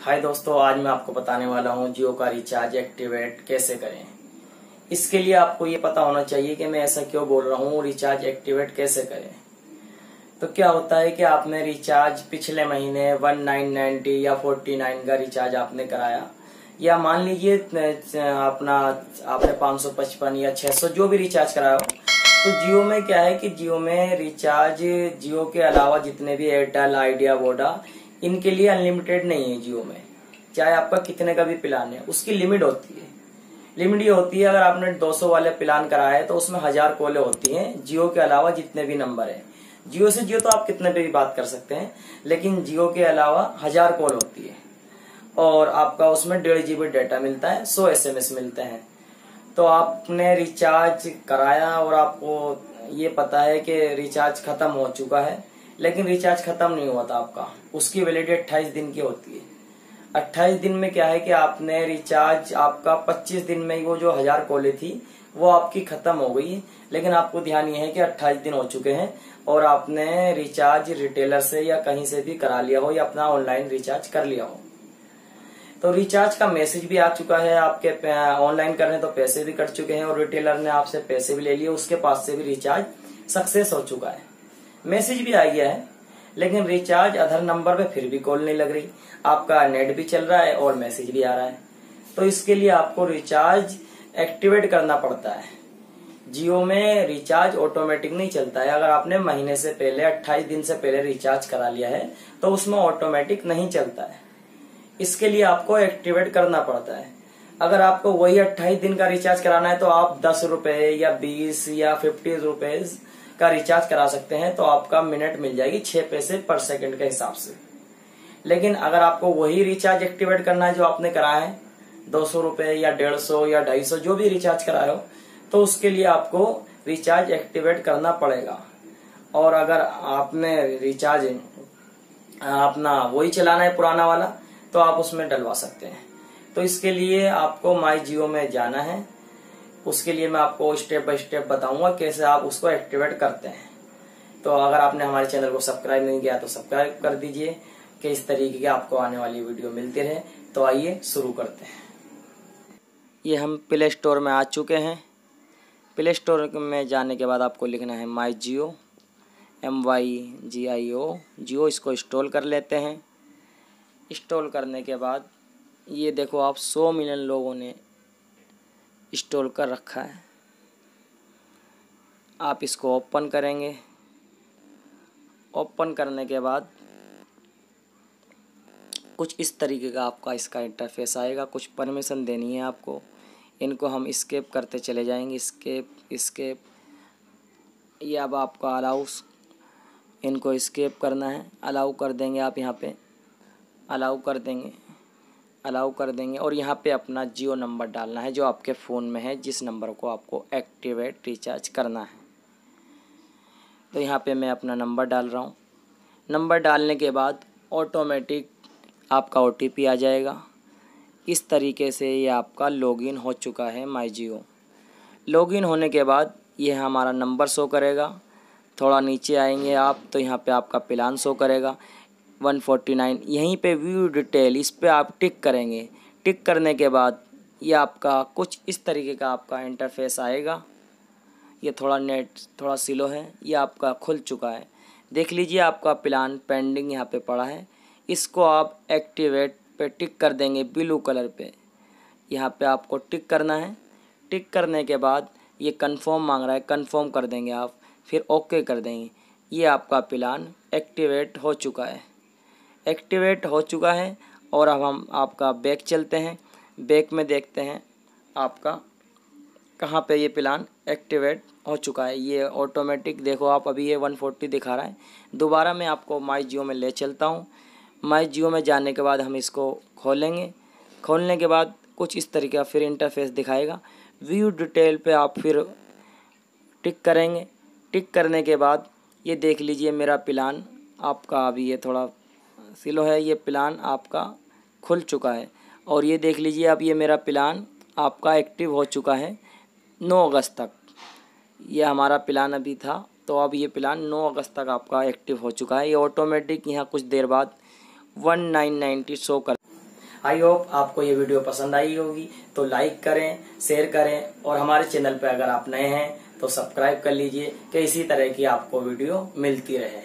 हाय दोस्तों, आज मैं आपको बताने वाला हूँ जियो का रिचार्ज एक्टिवेट कैसे करें। इसके लिए आपको ये पता होना चाहिए कि मैं ऐसा क्यों बोल रहा हूँ रिचार्ज एक्टिवेट कैसे करें। तो क्या होता है कि आपने रिचार्ज पिछले महीने वन नाइन नाइन्टी या फोर्टी नाइन का रिचार्ज आपने कराया। या मान लीजिए, अपना, आपने पाँच सौ पचपन या छह सौ जो भी रिचार्ज कराया हो। तो जियो में क्या है कि जियो में रिचार्ज जियो के अलावा जितने भी एयरटेल आइडिया वोडा इनके लिए अनलिमिटेड नहीं है जियो में। चाहे आपका कितने का भी प्लान है, उसकी लिमिट होती है। लिमिट ये होती है, अगर आपने 200 वाले प्लान कराया है तो उसमें हज़ार कॉलें होती हैं, जियो के अलावा जितने भी नंबर है। जियो से जियो तो आप कितने पे भी बात कर सकते हैं, लेकिन जियो के अलावा हज़ार कॉल होती है। और आपका उसमें डेढ़ जीबी डेटा मिलता है, सौ एस मिलते हैं। तो आपने रिचार्ज कराया, और आपको ये पता है कि रिचार्ज खत्म हो चुका है। लेकिन रिचार्ज खत्म नहीं हुआ था आपका। उसकी वैलिडिटी अट्ठाईस दिन की होती है। अट्ठाईस दिन में क्या है कि आपने रिचार्ज आपका पच्चीस दिन में वो जो हज़ार कॉलें थी, वो आपकी खत्म हो गई लेकिन आपको ध्यान ये है कि अट्ठाईस दिन हो चुके हैं और आपने रिचार्ज रिटेलर से या कहीं से भी करा लिया हो या अपना ऑनलाइन रिचार्ज कर लिया हो। तो रिचार्ज का मैसेज भी आ चुका है। आपके ऑनलाइन करने तो पैसे भी कट चुके हैं और रिटेलर ने आपसे पैसे भी ले लिए, उसके पास से भी रिचार्ज सक्सेस हो चुका है। मैसेज भी आ गया है, लेकिन रिचार्ज अधर नंबर पे फिर भी कॉल नहीं लग रही। आपका नेट भी चल रहा है और मैसेज भी आ रहा है। तो इसके लिए आपको रिचार्ज एक्टिवेट करना पड़ता है। जियो में रिचार्ज ऑटोमेटिक नहीं चलता है। अगर आपने महीने से पहले 28 दिन से पहले रिचार्ज करा लिया है तो उसमें ऑटोमेटिक नहीं चलता है। इसके लिए आपको एक्टिवेट करना पड़ता है। अगर आपको वही अट्ठाईस दिन का रिचार्ज कराना है तो आप दस रुपए या बीस या फिफ्टी रुपीज़ का रिचार्ज करा सकते हैं तो आपका मिनट मिल जाएगी छह पैसे पर सेकंड के हिसाब से। लेकिन अगर आपको वही रिचार्ज एक्टिवेट करना है जो आपने कराया है, दो सौ रुपए या डेढ़ सौ या ढाई सौ जो भी रिचार्ज कराए हो तो उसके लिए आपको रिचार्ज एक्टिवेट करना पड़ेगा। और अगर आपने रिचार्ज अपना वही चलाना है पुराना वाला तो आप उसमें डलवा सकते हैं। तो इसके लिए आपको माई जियो में जाना है। उसके लिए मैं आपको स्टेप बाय स्टेप बताऊँगा कैसे आप उसको एक्टिवेट करते हैं। तो अगर आपने हमारे चैनल को सब्सक्राइब नहीं किया तो सब्सक्राइब कर दीजिए कि इस तरीके की आपको आने वाली वीडियो मिलती रहे। तो आइए शुरू करते हैं। ये हम प्ले स्टोर में आ चुके हैं। प्ले स्टोर में जाने के बाद आपको लिखना है माई जियो एम वाई जी आई ओ जियो इसको इंस्टॉल कर लेते हैं। इंस्टॉल करने के बाद ये देखो आप सौ मिलियन लोगों ने इंस्टॉल कर रखा है। आप इसको ओपन करेंगे। ओपन करने के बाद कुछ इस तरीके का आपका इसका इंटरफेस आएगा। कुछ परमिशन देनी है आपको। इनको हम स्केप करते चले जाएँगे। स्केप स्केप ये अब आपका अलाउ इनको स्केप करना है। अलाउ कर देंगे आप यहाँ पे। अलाउ कर देंगे। अलाउ कर देंगे और यहाँ पे अपना जियो नंबर डालना है जो आपके फ़ोन में है, जिस नंबर को आपको एक्टिवेट रिचार्ज करना है। तो यहाँ पे मैं अपना नंबर डाल रहा हूँ। नंबर डालने के बाद ऑटोमेटिक आपका ओटीपी आ जाएगा। इस तरीके से ये आपका लॉगिन हो चुका है माई जियो लॉगिन होने के बाद ये हमारा नंबर शो करेगा। थोड़ा नीचे आएँगे आप तो यहाँ पे आपका प्लान शो करेगा। वन फोर्टी नाइन, यहीं पर व्यू डिटेल इस पर आप टिक करेंगे। टिक करने के बाद ये आपका कुछ इस तरीके का आपका इंटरफेस आएगा। ये थोड़ा नेट थोड़ा स्लो है, ये आपका खुल चुका है। देख लीजिए आपका प्लान पेंडिंग यहाँ पे पड़ा है। इसको आप एक्टिवेट पे टिक कर देंगे ब्लू कलर पे। यहाँ पे आपको टिक करना है। टिक करने के बाद ये कंफर्म मांग रहा है कंफर्म कर देंगे आप, फिर ओके कर देंगे। ये आपका प्लान एक्टिवेट हो चुका है। एक्टिवेट हो चुका है और अब हम आपका बैक चलते हैं। बैक में देखते हैं आपका कहाँ पे ये प्लान एक्टिवेट हो चुका है। ये ऑटोमेटिक देखो आप, अभी ये 140 दिखा रहा है। दोबारा मैं आपको माई जियो में ले चलता हूँ। माई जियो में जाने के बाद हम इसको खोलेंगे। खोलने के बाद कुछ इस तरीके का फिर इंटरफेस दिखाएगा। व्यू डिटेल पे आप फिर टिक करेंगे। टिक करने के बाद ये देख लीजिए मेरा प्लान। आपका अभी ये थोड़ा सिलो है, ये प्लान आपका खुल चुका है। और ये देख लीजिए अब ये मेरा प्लान आपका एक्टिव हो चुका है नौ अगस्त तक। ये हमारा प्लान अभी था तो अब ये प्लान नौ अगस्त तक आपका एक्टिव हो चुका है। ये ऑटोमेटिक यहाँ कुछ देर बाद वन नाइन नाइन्टी शो कर। आई होप आपको ये वीडियो पसंद आई होगी तो लाइक करें शेयर करें, और हमारे चैनल पर अगर आप नए हैं तो सब्सक्राइब कर लीजिए, कि इसी तरह की आपको वीडियो मिलती रहे।